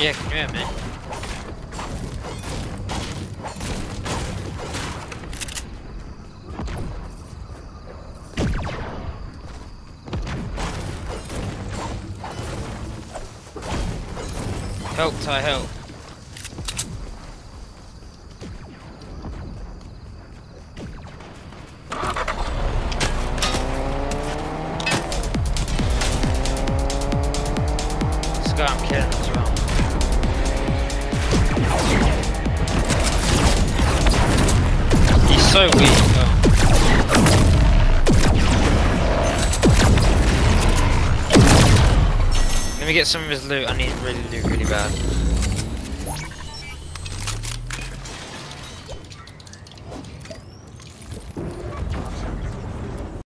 Yeah, can you hear me? Help, Ty, help. Guy I'm killing. So weak. Oh. Let me get some of his loot. I need really loot really bad.